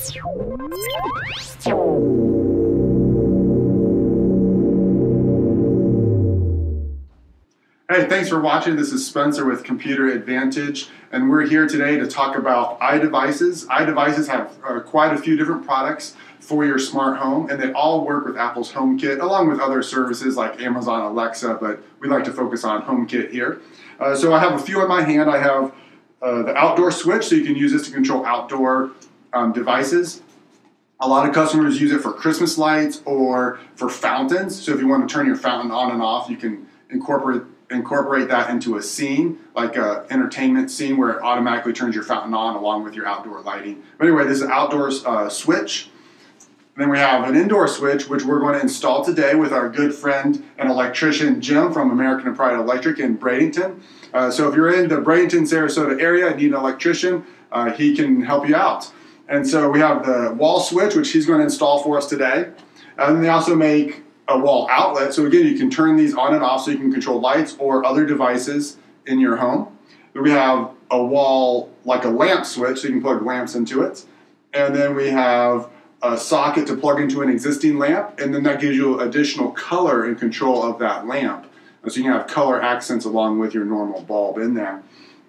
Hey, thanks for watching. This is Spencer with Computer Advantage, and we're here today to talk about iDevices. iDevices have uh, quite a few different products for your smart home, and they all work with Apple's HomeKit, along with other services like Amazon Alexa, but we like to focus on HomeKit here. Uh, so I have a few in my hand. I have uh, the outdoor switch, so you can use this to control outdoor um, devices. A lot of customers use it for Christmas lights or for fountains. So if you want to turn your fountain on and off, you can incorporate incorporate that into a scene, like a entertainment scene where it automatically turns your fountain on along with your outdoor lighting. But anyway, this is an outdoor uh, switch. Then we have an indoor switch, which we're going to install today with our good friend and electrician Jim from American and Pride Electric in Bradenton. Uh, so if you're in the Bradenton, Sarasota area and need an electrician, uh, he can help you out. And so we have the wall switch, which he's going to install for us today. And then they also make a wall outlet. So again, you can turn these on and off so you can control lights or other devices in your home. We have a wall, like a lamp switch, so you can plug lamps into it. And then we have a socket to plug into an existing lamp, and then that gives you additional color and control of that lamp. So you can have color accents along with your normal bulb in there.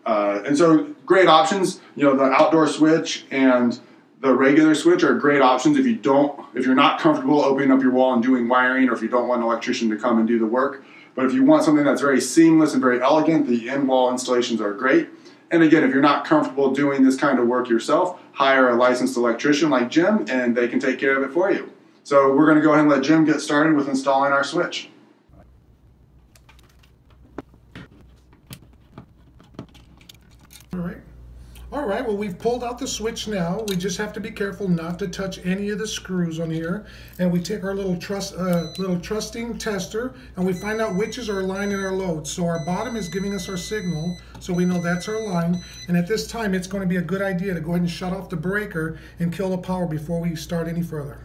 Uh, and so great options, you know, the outdoor switch and the regular switch are great options if you don't if you're not comfortable opening up your wall and doing wiring or if you don't want an electrician to come and do the work. But if you want something that's very seamless and very elegant the in-wall installations are great. And again if you're not comfortable doing this kind of work yourself hire a licensed electrician like jim and they can take care of it for you. So we're going to go ahead and let jim get started with installing our switch all right all right, well, we've pulled out the switch now. We just have to be careful not to touch any of the screws on here. And we take our little trust, uh, little trusting tester and we find out which is our line and our load. So our bottom is giving us our signal, so we know that's our line. And at this time, it's going to be a good idea to go ahead and shut off the breaker and kill the power before we start any further.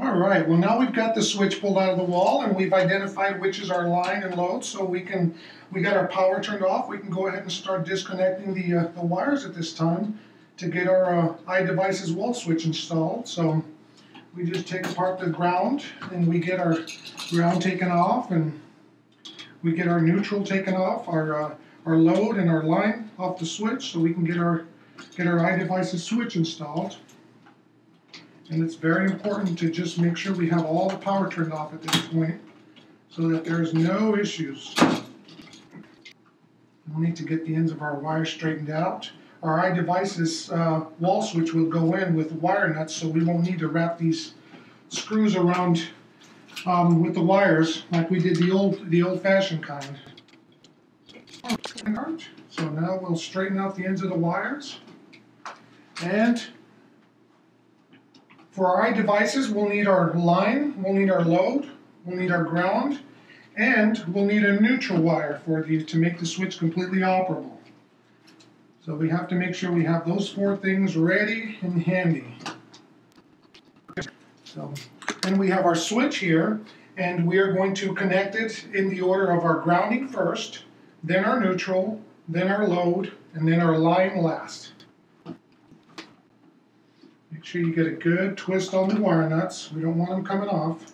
All right, well now we've got the switch pulled out of the wall and we've identified which is our line and load so we can, we got our power turned off, we can go ahead and start disconnecting the, uh, the wires at this time to get our uh, iDevices wall switch installed. So we just take apart the ground and we get our ground taken off and we get our neutral taken off, our, uh, our load and our line off the switch so we can get our, get our iDevices switch installed. And it's very important to just make sure we have all the power turned off at this point so that there's no issues. We'll need to get the ends of our wire straightened out. Our iDevices uh, wall switch will go in with wire nuts so we won't need to wrap these screws around um, with the wires like we did the old the old-fashioned kind. So now we'll straighten out the ends of the wires and for our iDevices, we'll need our line, we'll need our load, we'll need our ground, and we'll need a neutral wire for the, to make the switch completely operable. So we have to make sure we have those four things ready and handy. So then we have our switch here, and we are going to connect it in the order of our grounding first, then our neutral, then our load, and then our line last. Sure you get a good twist on the wire nuts. We don't want them coming off.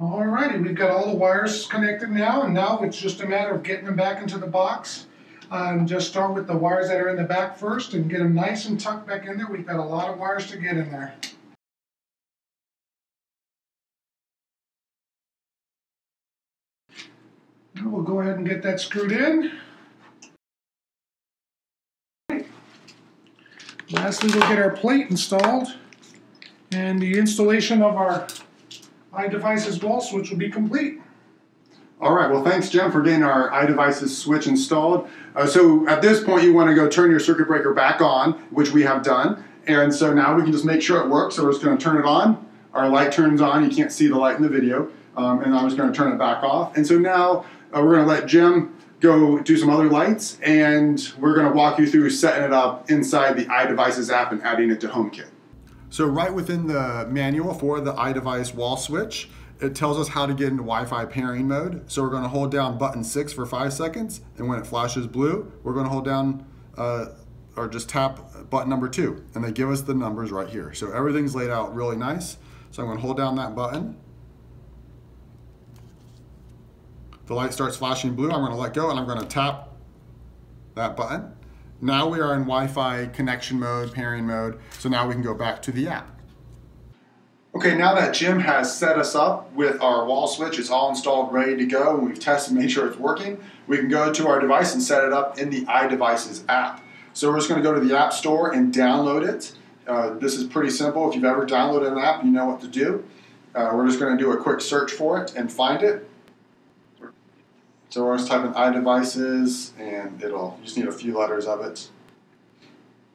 Alrighty, we've got all the wires connected now, and now it's just a matter of getting them back into the box. Um, just start with the wires that are in the back first and get them nice and tucked back in there. We've got a lot of wires to get in there. We'll go ahead and get that screwed in. Lastly, we'll get our plate installed and the installation of our iDevices wall switch will be complete. All right, well, thanks, Jim, for getting our iDevices switch installed. Uh, so at this point, you want to go turn your circuit breaker back on, which we have done. And so now we can just make sure it works. So we're just going to turn it on. Our light turns on. You can't see the light in the video. Um, and I'm just going to turn it back off. And so now uh, we're going to let Jim go do some other lights, and we're going to walk you through setting it up inside the iDevices app and adding it to HomeKit. So right within the manual for the iDevice wall switch it tells us how to get into Wi-Fi pairing mode. So we're going to hold down button six for five seconds, and when it flashes blue, we're going to hold down uh, or just tap button number two, and they give us the numbers right here. So everything's laid out really nice. So I'm going to hold down that button. The light starts flashing blue. I'm going to let go, and I'm going to tap that button. Now we are in Wi-Fi connection mode, pairing mode. So now we can go back to the app. Okay, now that Jim has set us up with our wall switch, it's all installed, ready to go, and we've tested, made sure it's working, we can go to our device and set it up in the iDevices app. So we're just going to go to the App Store and download it. Uh, this is pretty simple. If you've ever downloaded an app, you know what to do. Uh, we're just going to do a quick search for it and find it. So we're just type in iDevices, and it'll, you just need a few letters of it.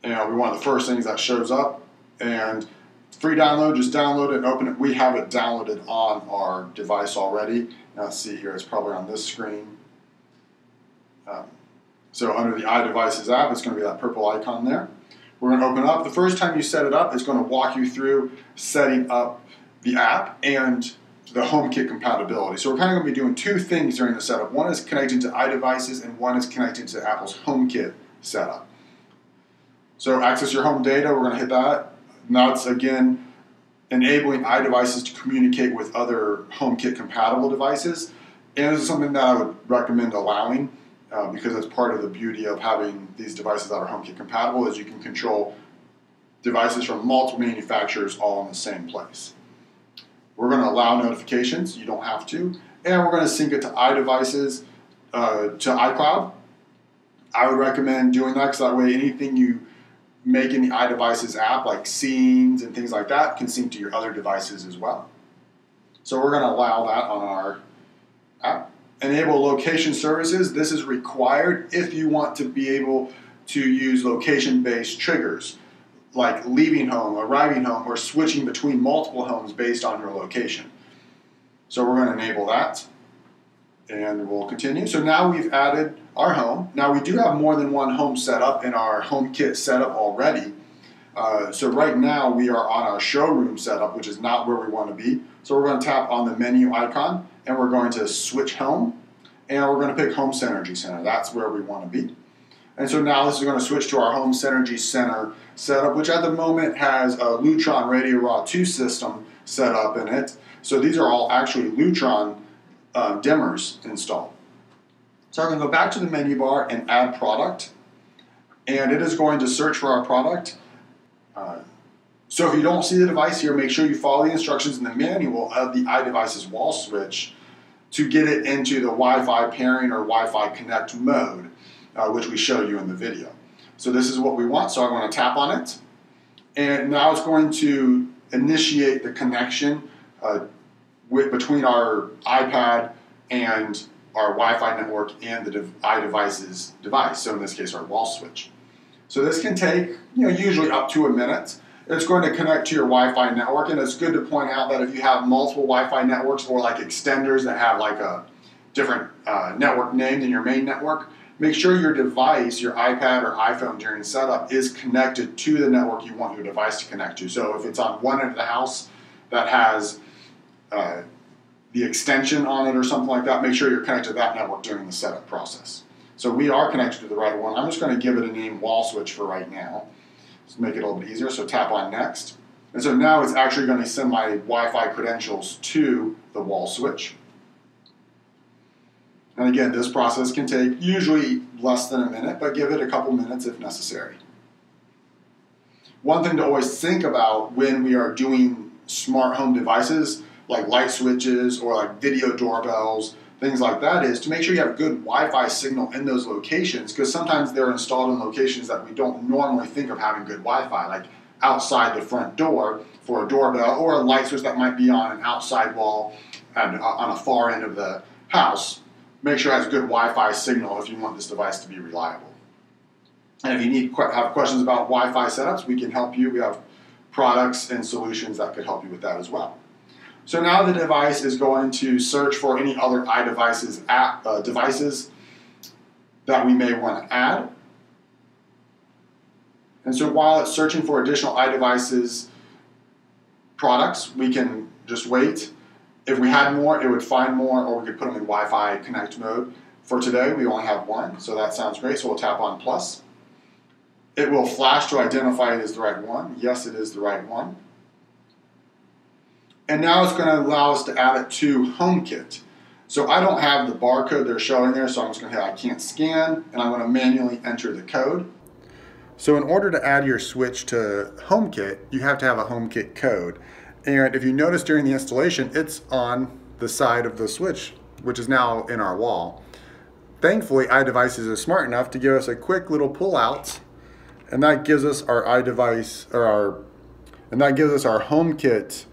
And it'll be one of the first things that shows up. And free download, just download it and open it. We have it downloaded on our device already. Now see here, it's probably on this screen. Um, so under the iDevices app, it's going to be that purple icon there. We're going to open up. The first time you set it up, it's going to walk you through setting up the app and the HomeKit compatibility. So we're kind of going to be doing two things during the setup. One is connecting to iDevices and one is connecting to Apple's HomeKit setup. So access your home data, we're going to hit that. Now it's again enabling iDevices to communicate with other HomeKit compatible devices. And this is something that I would recommend allowing uh, because that's part of the beauty of having these devices that are HomeKit compatible is you can control devices from multiple manufacturers all in the same place. We're going to allow notifications. You don't have to. And we're going to sync it to iDevices, uh, to iCloud. I would recommend doing that because that way anything you make in the iDevices app, like scenes and things like that, can sync to your other devices as well. So we're going to allow that on our app. Enable location services. This is required if you want to be able to use location-based triggers like leaving home, arriving home, or switching between multiple homes based on your location. So we're going to enable that and we'll continue. So now we've added our home. Now we do have more than one home set up in our HomeKit setup already. Uh, so right now we are on our showroom setup, which is not where we want to be. So we're going to tap on the menu icon and we're going to switch home and we're going to pick Home Synergy Center. That's where we want to be. And so now this is going to switch to our Home Synergy Center setup, which at the moment has a Lutron RadioRA 2 system set up in it. So these are all actually Lutron uh, dimmers installed. So I'm going to go back to the menu bar and add product. And it is going to search for our product. Uh, so if you don't see the device here, make sure you follow the instructions in the manual of the iDevices wall switch to get it into the Wi-Fi pairing or Wi-Fi connect mode uh, which we showed you in the video. So this is what we want, so I'm going to tap on it. And now it's going to initiate the connection uh, with, between our iPad and our Wi-Fi network and the iDevices device, so in this case our wall switch. So this can take, you know, usually up to a minute. It's going to connect to your Wi-Fi network, and it's good to point out that if you have multiple Wi-Fi networks or like extenders that have like a different uh, network name than your main network, make sure your device, your iPad or iPhone during setup is connected to the network you want your device to connect to. So if it's on one end of the house that has uh, the extension on it or something like that, make sure you're connected to that network during the setup process. So we are connected to the right one. I'm just going to give it a name wall switch for right now. Just make it a little bit easier. So tap on next. And so now it's actually going to send my Wi-Fi credentials to the wall switch. And again, this process can take usually less than a minute, but give it a couple minutes if necessary. One thing to always think about when we are doing smart home devices like light switches or like video doorbells, things like that, is to make sure you have good Wi Fi signal in those locations because sometimes they're installed in locations that we don't normally think of having good Wi Fi, like outside the front door for a doorbell or a light switch that might be on an outside wall and uh, on a far end of the house make sure it has good Wi-Fi signal if you want this device to be reliable. And if you need have questions about Wi-Fi setups, we can help you. We have products and solutions that could help you with that as well. So now the device is going to search for any other iDevices app uh, devices that we may want to add. And so while it's searching for additional iDevices products, we can just wait If we had more, it would find more, or we could put them in Wi-Fi connect mode. For today, we only have one, so that sounds great. So we'll tap on plus. It will flash to identify it as the right one. Yes, it is the right one. And now it's going to allow us to add it to HomeKit. So I don't have the barcode they're showing there, so I'm just going to hit I can't scan, and I'm going to manually enter the code. So in order to add your switch to HomeKit, you have to have a HomeKit code. And if you notice during the installation, it's on the side of the switch, which is now in our wall. Thankfully, iDevices is smart enough to give us a quick little pull out, and that gives us our iDevice, or our, and that gives us our HomeKit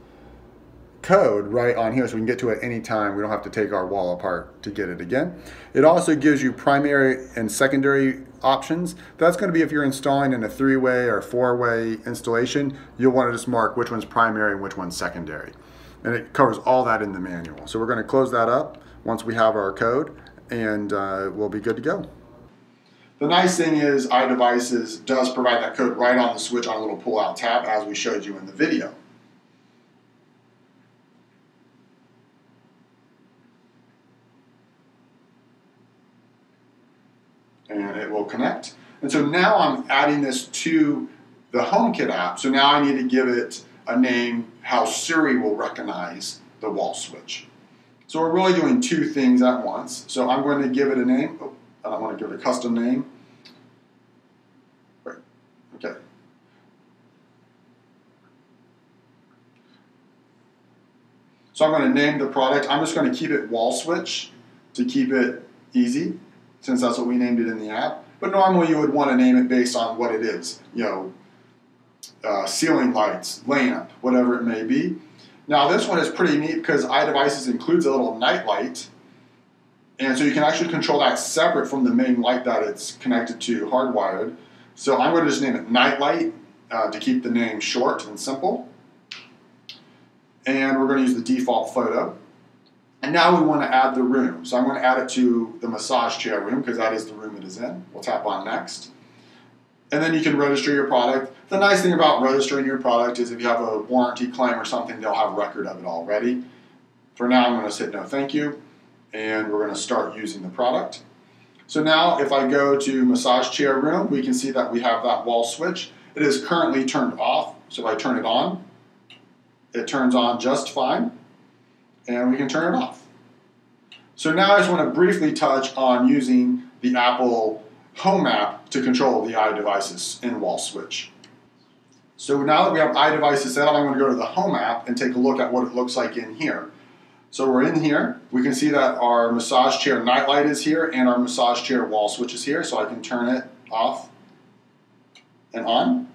code right on here so we can get to it any time. We don't have to take our wall apart to get it again. It also gives you primary and secondary options. That's going to be if you're installing in a three-way or four-way installation, you'll want to just mark which one's primary and which one's secondary. And it covers all that in the manual. So we're going to close that up once we have our code and uh, we'll be good to go. The nice thing is iDevices does provide that code right on the switch on a little pull-out tab as we showed you in the video. Connect. And so now I'm adding this to the HomeKit app. So now I need to give it a name how Siri will recognize the wall switch. So we're really doing two things at once. So I'm going to give it a name. Oh, I don't want to give it a custom name. Okay. So I'm going to name the product. I'm just going to keep it wall switch to keep it easy since that's what we named it in the app. But normally you would want to name it based on what it is, you know, uh, ceiling lights, lamp, whatever it may be. Now this one is pretty neat because iDevices includes a little night light, and so you can actually control that separate from the main light that it's connected to hardwired. So I'm going to just name it Night Light uh, to keep the name short and simple. And we're going to use the default photo. And now we want to add the room. So I'm going to add it to the massage chair room because that is the room it is in. We'll tap on next. And then you can register your product. The nice thing about registering your product is if you have a warranty claim or something, they'll have record of it already. For now, I'm going to say no thank you. And we're going to start using the product. So now if I go to massage chair room, we can see that we have that wall switch. It is currently turned off. So if I turn it on, it turns on just fine and we can turn it off. So now I just want to briefly touch on using the Apple Home app to control the iDevices in wall switch. So now that we have iDevices set up, I'm going to go to the Home app and take a look at what it looks like in here. So we're in here. We can see that our massage chair nightlight is here and our massage chair wall switch is here. So I can turn it off and on.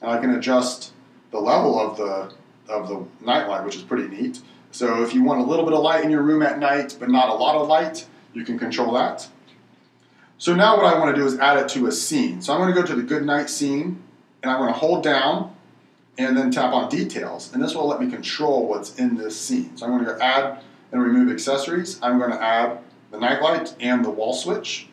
And I can adjust the level of the, of the nightlight, which is pretty neat. So if you want a little bit of light in your room at night, but not a lot of light, you can control that. So now what I want to do is add it to a scene. So I'm going to go to the good night scene, and I'm going to hold down and then tap on details. And this will let me control what's in this scene. So I'm going to go add and remove accessories. I'm going to add the night light and the wall switch.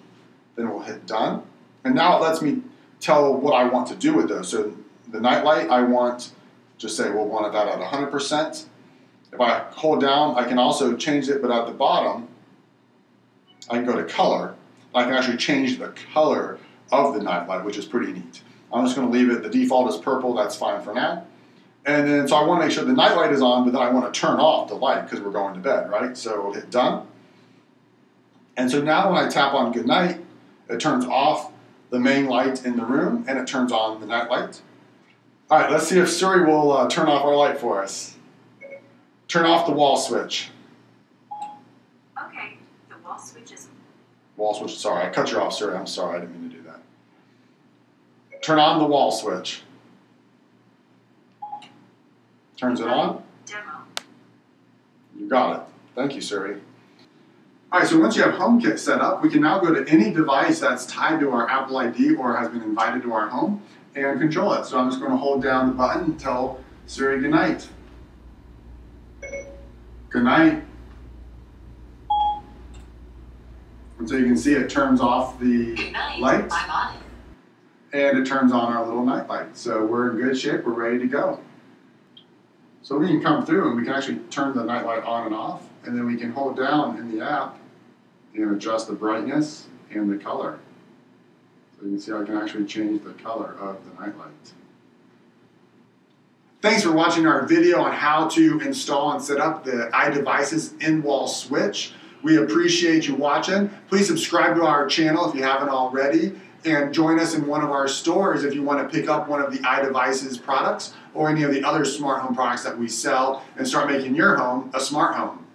Then we'll hit done. And now it lets me tell what I want to do with those. So the night light, I want, just say we'll want that at 100%. If I hold down, I can also change it, but at the bottom, I can go to color. I can actually change the color of the night light, which is pretty neat. I'm just going to leave it, the default is purple, that's fine for now. And then, so I want to make sure the night light is on, but then I want to turn off the light because we're going to bed, right? So we'll hit done. And so now when I tap on good night, it turns off the main light in the room and it turns on the night light. All right, let's see if Siri will uh, turn off our light for us. Turn off the wall switch. Okay, the wall switch is. Wall switch, sorry, I cut you off, sir. I'm sorry, I didn't mean to do that. Turn on the wall switch. Turns it on. Demo. You got it. Thank you, Siri. All right, so once you have HomeKit set up, we can now go to any device that's tied to our Apple ID or has been invited to our home and control it. So I'm just going to hold down the button and tell Siri goodnight. Good night. And so you can see it turns off the lights and it turns on our little night light. So we're in good shape. We're ready to go. So we can come through and we can actually turn the nightlight on and off, and then we can hold down in the app and adjust the brightness and the color. So you can see I can actually change the color of the nightlight. Thanks for watching our video on how to install and set up the iDevices in-wall switch. We appreciate you watching. Please subscribe to our channel if you haven't already and join us in one of our stores if you want to pick up one of the iDevices products or any of the other smart home products that we sell and start making your home a smart home.